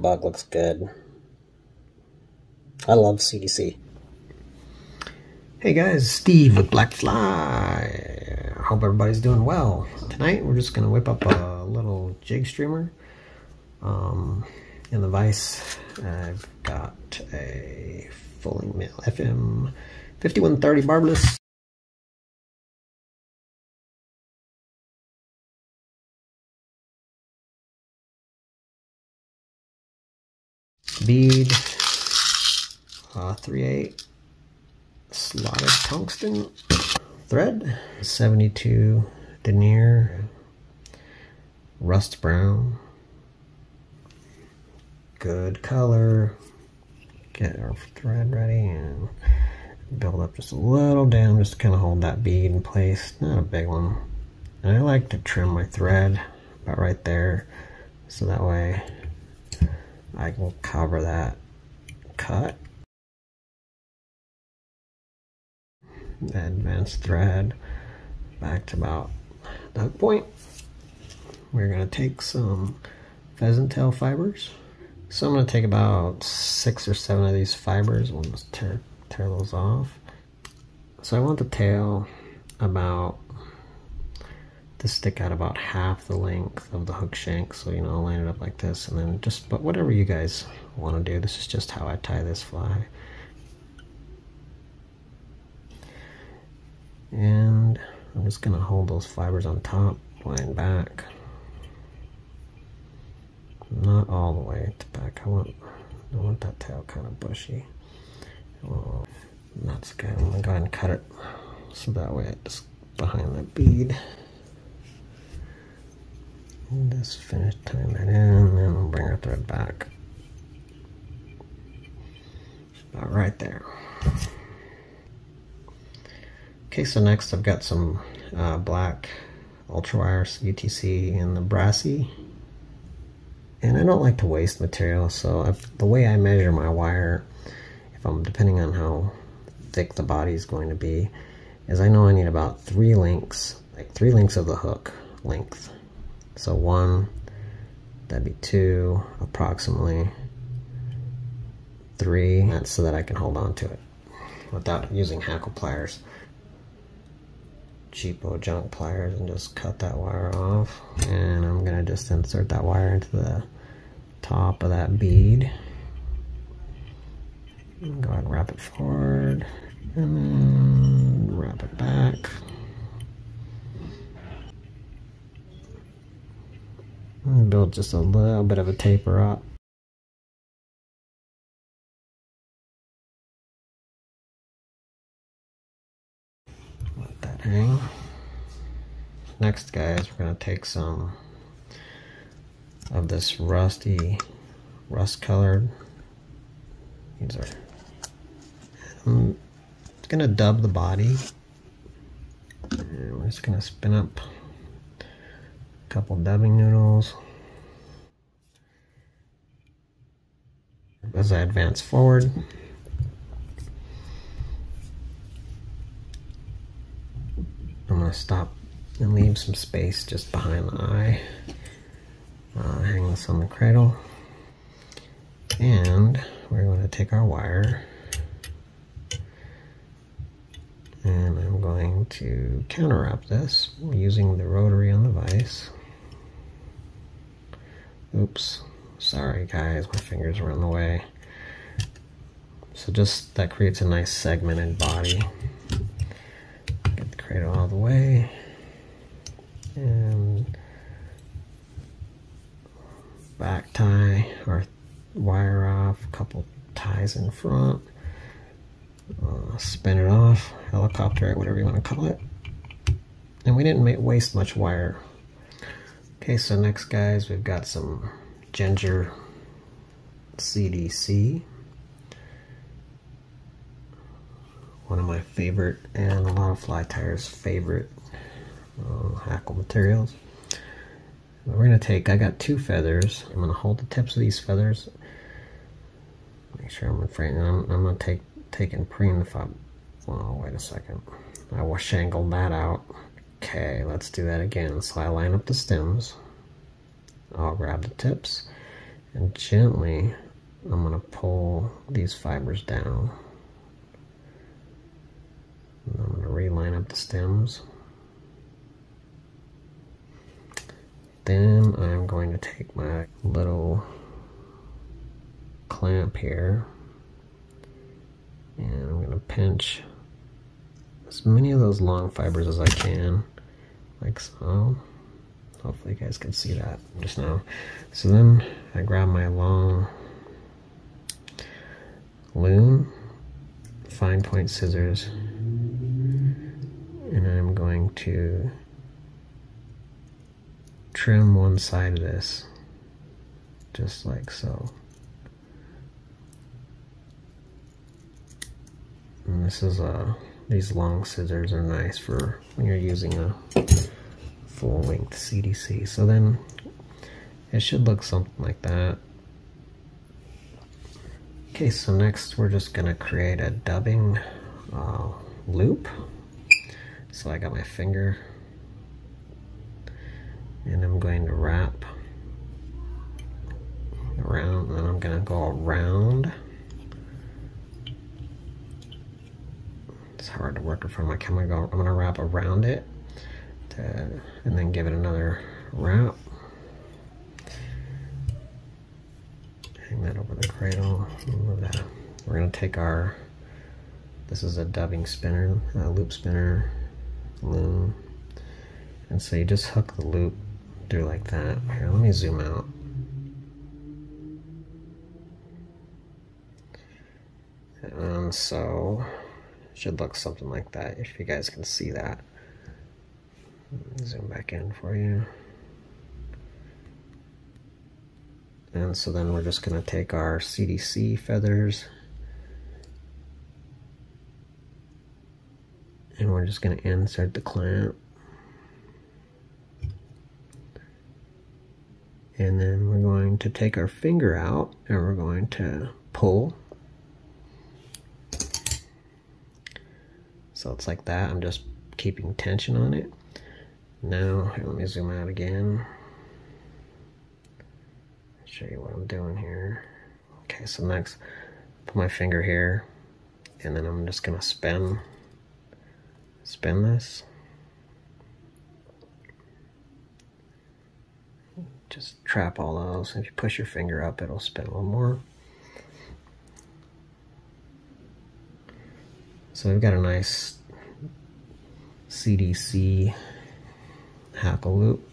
bug looks good. I love CDC. Hey guys, Steve with Black Fly. Hope everybody's doing well. Tonight we're just gonna whip up a little jig streamer. Um, in the vise, I've got a Fulling Mill FM 5130 barbless. Bead, uh, 3/8 slotted tungsten thread, 72 denier, rust brown, good color. Get our thread ready and build up just a little down just to kind of hold that bead in place. Not a big one. And I like to trim my thread about right there so that way I will cover that cut. Advanced thread back to about that point. We're going to take some pheasant tail fibers. So I'm going to take about six or seven of these fibers. We'll just tear, tear those off. So I want the tail about to stick out about half the length of the hook shank. So, you know, I'll line it up like this and then just, but whatever you guys want to do. This is just how I tie this fly. And I'm just to hold those fibers on top, line back not all the way to back. I want I want that tail kind of bushy. Well, that's good. I'm gonna go ahead and cut it so that way it's behind the bead. Just finish tying that in, and then we'll bring our thread back. About right there. Okay, so next I've got some uh, black ultra wires UTC in the brassy and I don't like to waste material so if, the way I measure my wire if I'm depending on how thick the body is going to be is I know I need about three links like three links of the hook length so one that'd be two approximately. Three that's so that I can hold on to it without using hackle pliers. Cheapo junk pliers and just cut that wire off. And I'm gonna just insert that wire into the top of that bead. Go ahead and wrap it forward. And then wrap it back and build just a little bit of a taper up. Let that hang. Next guys we're going to take some of this rusty rust colored these are I'm gonna dub the body. And we're just gonna spin up a couple dubbing noodles as I advance forward I'm gonna stop and leave some space just behind the eye. Uh, hang this on the cradle. And we're going to take our wire and I'm going to counter wrap this using the rotary on the vise. Oops, sorry guys, my fingers were in the way. So just that creates a nice segmented body. Get the cradle out of the way and back tie or wire off, a couple ties in front, uh, spin it off, helicopter it, whatever you want to call it. And we didn't make, waste much wire. Okay, so next guys, we've got some ginger CDC. One of my favorite and a lot of fly tires favorite uh, hackle materials. We're going to take, I got two feathers. I'm going to hold the tips of these feathers. Make sure I'm in frame. I'm, I'm going to take, take and preen the fob. Oh, wait a second. I will shangle that out. Okay, let's do that again. So I line up the stems. I'll grab the tips And gently, I'm going to pull these fibers down. And I'm going to reline up the stems. Then I'm going to take my little clamp here and I'm going to pinch as many of those long fibers as I can, like so. Hopefully you guys can see that just now. So then I grab my long Loon, fine point scissors, and I'm going to trim one side of this, just like so. And this is a, uh, these long scissors are nice for when you're using a full length CDC. So then it should look something like that. Okay, so next we're just gonna create a dubbing uh, loop. So I got my finger. And I'm going to wrap around and I'm going to go around. It's hard to work in front of my camera. Go I'm going to wrap around it to, and then give it another wrap. Hang that over the cradle. We're going to take our this is a dubbing spinner a loop spinner Loon and so you just hook the loop through like that. Here, let me zoom out. And so should look something like that if you guys can see that. Zoom back in for you. And so then we're just going to take our CDC feathers and we're just going to insert the clamp And then we're going to take our finger out and we're going to pull. So it's like that. I'm just keeping tension on it. Now, let me zoom out again. Show you what I'm doing here. Okay, so next, put my finger here, and then I'm just gonna spin, spin this. just trap all those. If you push your finger up, it'll spin a little more. So we've got a nice CDC hackle loop.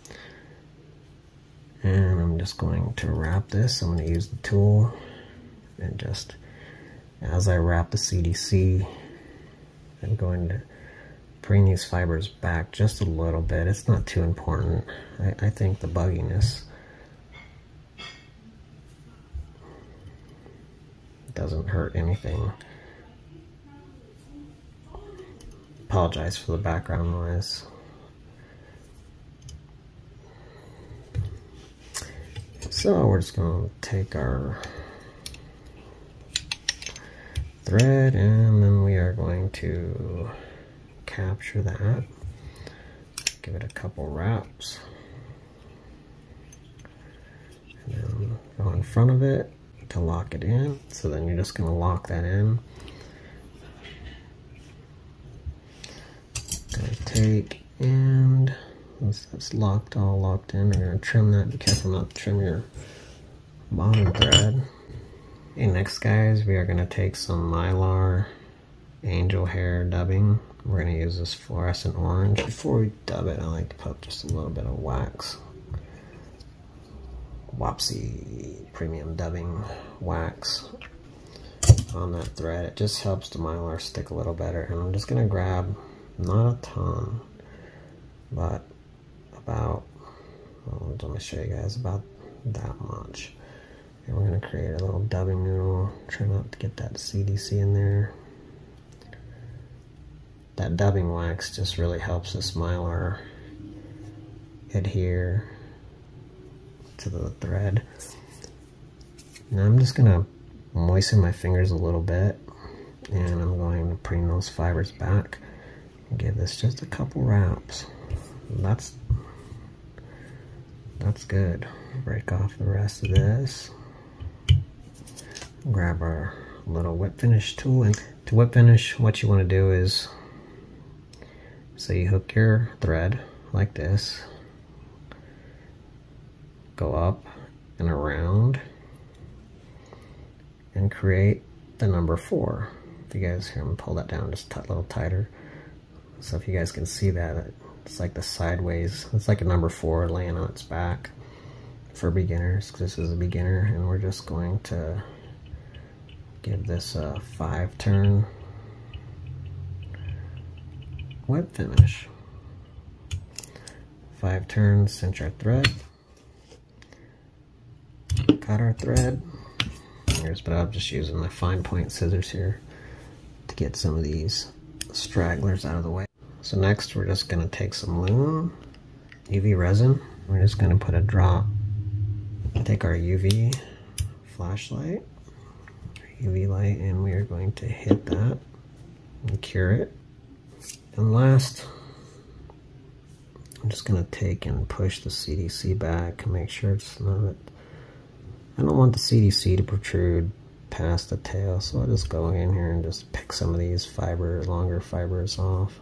And I'm just going to wrap this. I'm going to use the tool and just as I wrap the CDC, I'm going to bring these fibers back just a little bit. It's not too important. I, I think the bugginess doesn't hurt anything. Apologize for the background noise. So we're just going to take our thread and then we are going to capture that. Give it a couple wraps. And then go in front of it to lock it in. So then you're just going to lock that in. Gonna take and once that's locked, all locked in, we're to trim that. Be careful not to trim your bottom thread. Okay, next guys, we are going to take some Mylar angel hair dubbing. We're going to use this fluorescent orange. Before we dub it, I like to put just a little bit of wax Wapsi premium dubbing wax on that thread. It just helps the mylar stick a little better. And I'm just going to grab, not a ton, but about, well, let me show you guys, about that much. And we're going to create a little dubbing noodle. Try not to get that CDC in there. That dubbing wax just really helps this mylar adhere to the thread. Now I'm just gonna moisten my fingers a little bit and I'm going to bring those fibers back and give this just a couple wraps. That's that's good. Break off the rest of this. grab our little whip finish tool and to whip finish what you want to do is so you hook your thread like this. Go up and around and create the number four. If you guys hear me pull that down just a little tighter. So if you guys can see that it's like the sideways it's like a number four laying on its back for beginners this is a beginner and we're just going to give this a five turn whip finish. Five turns, cinch our thread, cut our thread. Here's, but I'm just using my fine point scissors here to get some of these stragglers out of the way. So next we're just gonna take some Loon, UV resin. We're just gonna put a drop, take our UV flashlight, UV light, and we are going to hit that and cure it. And last, I'm just going to take and push the CDC back and make sure it's not, I don't want the CDC to protrude past the tail, so I'll just go in here and just pick some of these fiber, longer fibers off.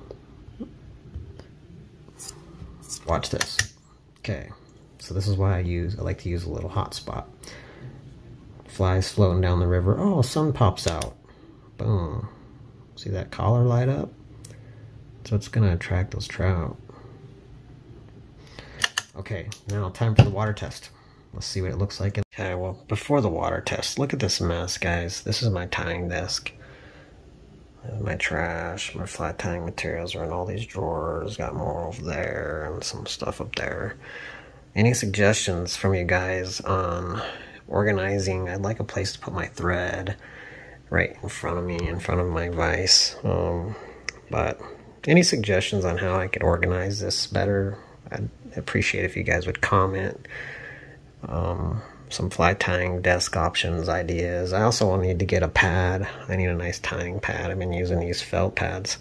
Watch this. Okay, so this is why I use, I like to use a little hot spot. Flies floating down the river. Oh, sun pops out. Boom. See that collar light up? So it's going to attract those trout. Okay, now time for the water test. Let's see what it looks like. Okay, well, before the water test, look at this mess, guys. This is my tying desk. My trash, my flat tying materials are in all these drawers. Got more over there and some stuff up there. Any suggestions from you guys on organizing? I'd like a place to put my thread right in front of me, in front of my vise. Um, but any suggestions on how I could organize this better? I'd appreciate if you guys would comment. Um, some fly tying desk options, ideas. I also need to get a pad. I need a nice tying pad. I've been using these felt pads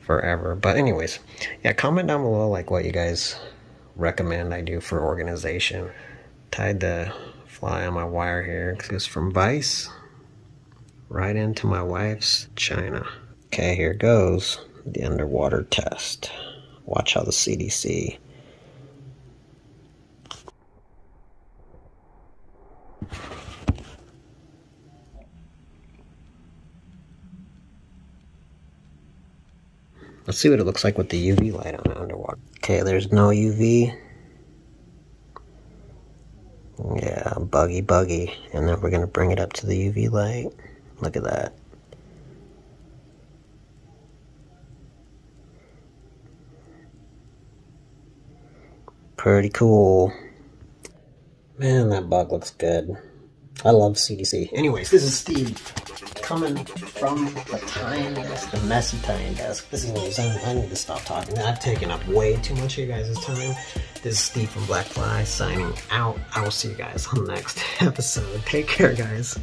forever. But anyways, yeah, comment down below like what you guys recommend I do for organization. Tied the fly on my wire here because it's from Vice right into my wife's china. Okay, here goes the underwater test. Watch how the CDC Let's see what it looks like with the UV light on underwater. Okay, there's no UV. Yeah, buggy, buggy. And then we're going to bring it up to the UV light. Look at that. Pretty cool. Man, that bug looks good. I love CDC. Anyways, this is Steve coming from the tying desk, the messy tying desk. This is I, I need to stop talking. I've taken up way too much of you guys' time. This is Steve from Black Fly signing out. I will see you guys on the next episode. Take care, guys.